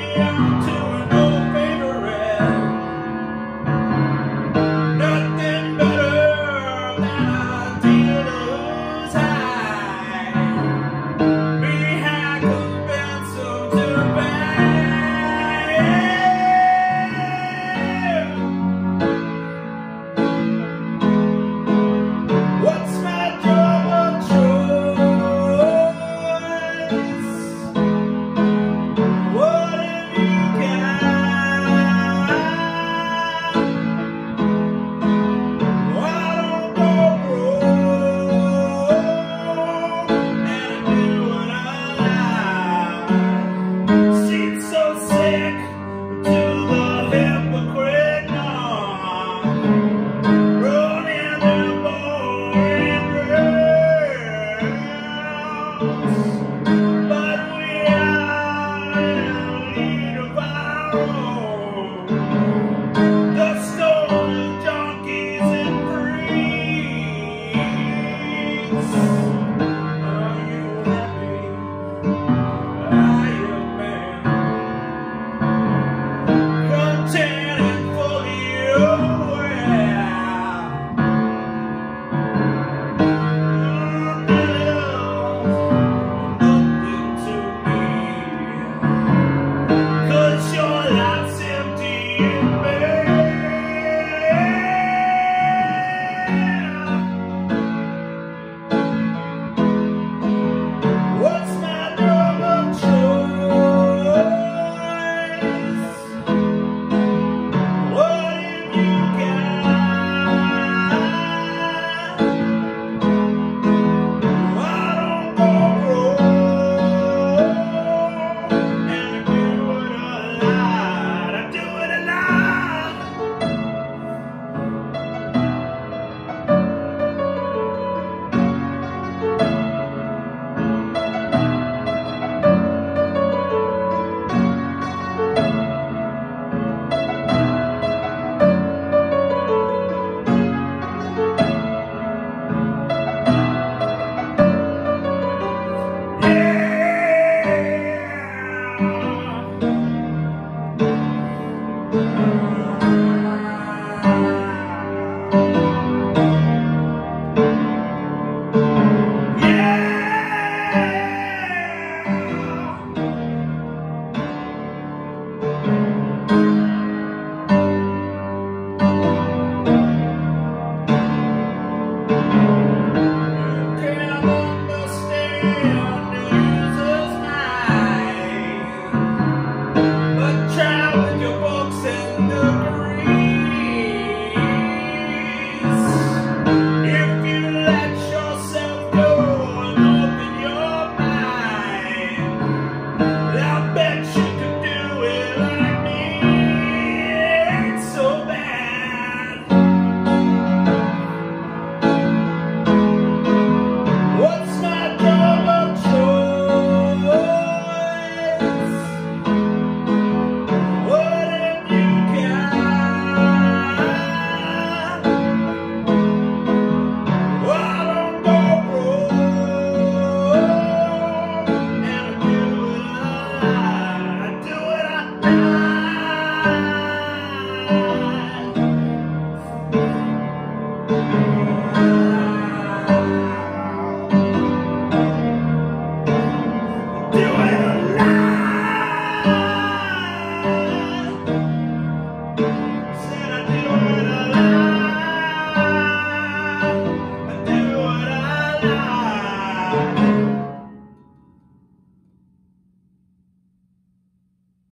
Hallelujah.